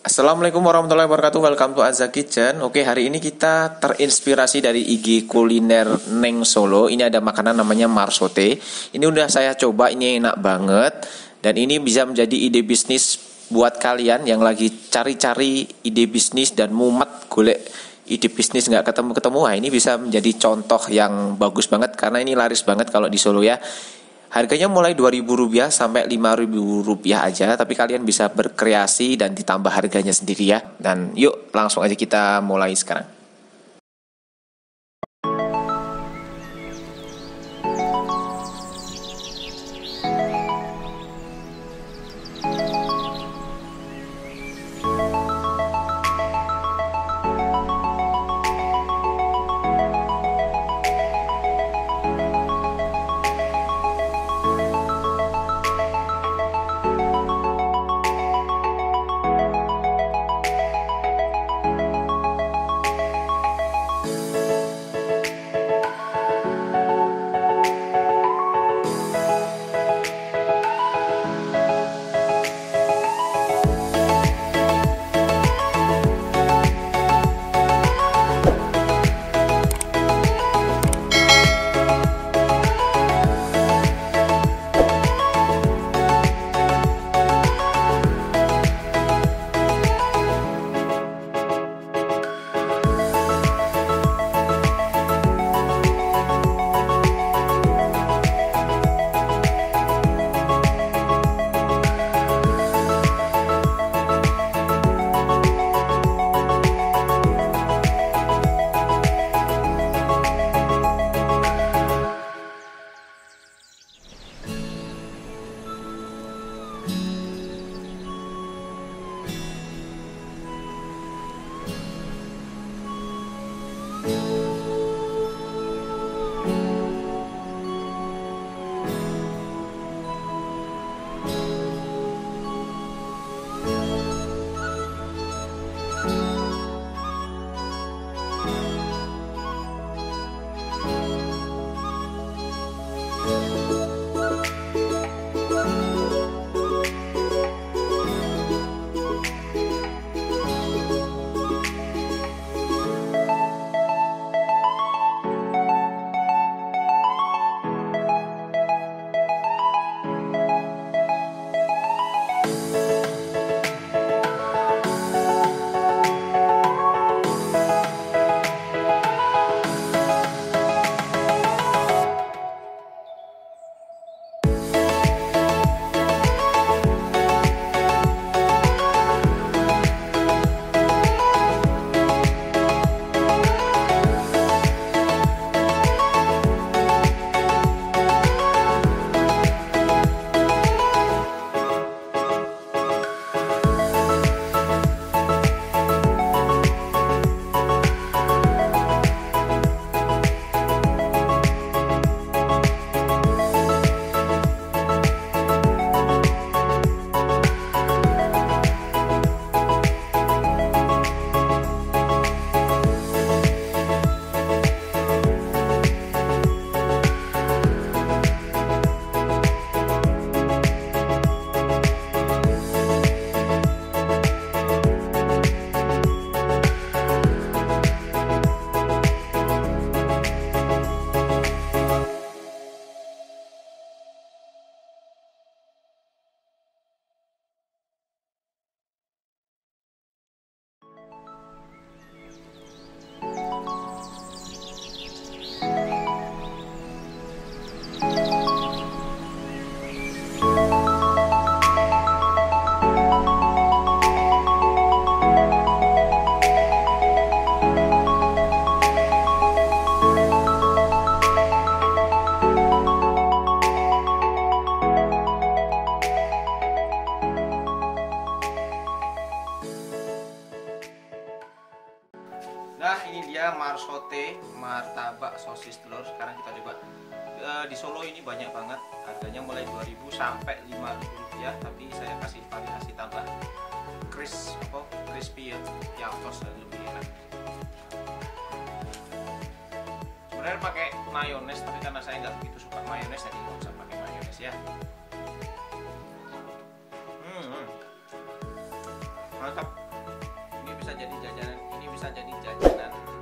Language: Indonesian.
Assalamualaikum warahmatullahi wabarakatuh. Welcome to Azza Kitchen. Oke hari ini kita terinspirasi dari IG kuliner Neng Solo. Ini ada makanan namanya marsote. Ini udah saya coba ini enak banget. Dan ini bisa menjadi ide bisnis buat kalian yang lagi cari-cari ide bisnis dan mumet golek ide bisnis nggak ketemu-ketemu. Nah ini bisa menjadi contoh yang bagus banget Karena ini laris banget kalau di Solo ya Harganya mulai Rp2.000 sampai Rp5.000 aja, tapi kalian bisa berkreasi dan ditambah harganya sendiri ya. Dan yuk langsung aja kita mulai sekarang. Nah ini dia marsote martabak sosis telur. Sekarang kita coba e, di Solo ini banyak banget. Harganya mulai 2000 sampai 5000 rupiah. Tapi saya kasih variasi tambah crisp apa crispy ya, ya tos lebih enak. Sebenarnya pakai mayones, tapi karena saya nggak begitu suka mayones, jadi nggak usah pakai mayones ya. Hmm, hmm. mantap. jadi jajanan ini bisa jadi jajanan